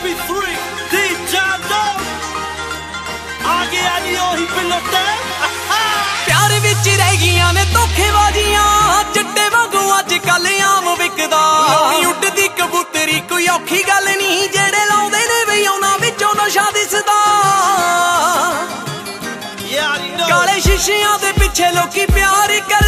MP3, DJ Dog ਆ ਗਿਆ ਜੀ ਉਹੀ ਪਿਲਟੇ ਪਿਆਰ ਵਿੱਚ ਰਹਿ ਗਈਆਂ ਨੇ ਧੋਖੇਬਾਜ਼ੀਆਂ ਜੱਟੇ ਵਾਂਗੂ ਅੱਜ ਕੱਲ ਆਮ ਵਿਕਦਾ ਉੱਡਦੀ ਕਬੂਤਰੀ ਕੋਈ ਔਖੀ ਗੱਲ ਨਹੀਂ ਜਿਹੜੇ ਲਾਉਂਦੇ ਨੇ ਵੀ ਉਹਨਾਂ ਵਿੱਚੋਂ ਨਸ਼ਾ ਦਿਸਦਾ ਕਾਲੇ ਸ਼ੀਸ਼ਿਆਂ ਦੇ ਪਿੱਛੇ ਲੋਕੀ ਪਿਆਰ ਕਰ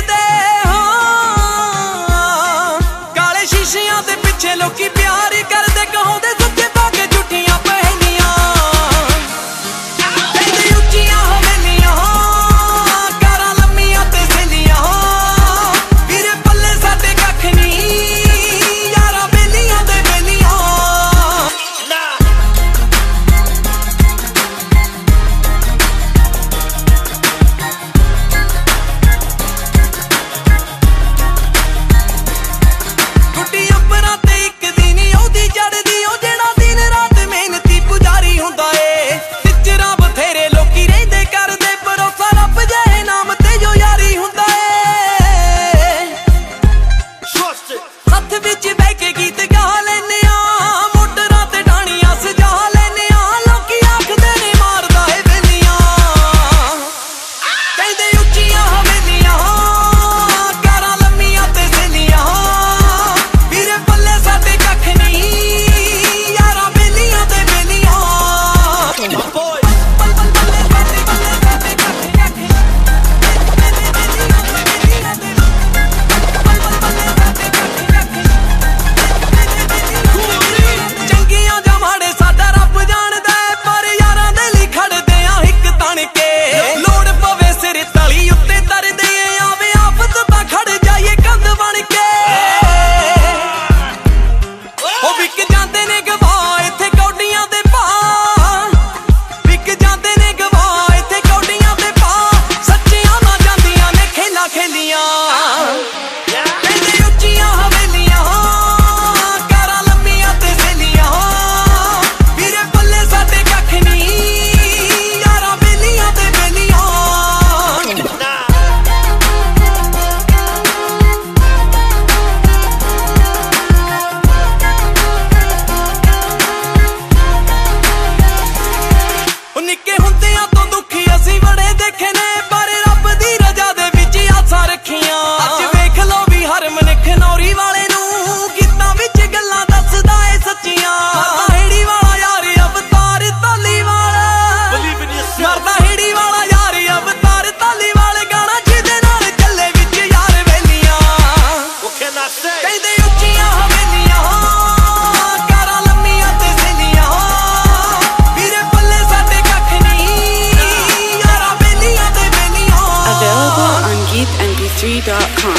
gmail.com.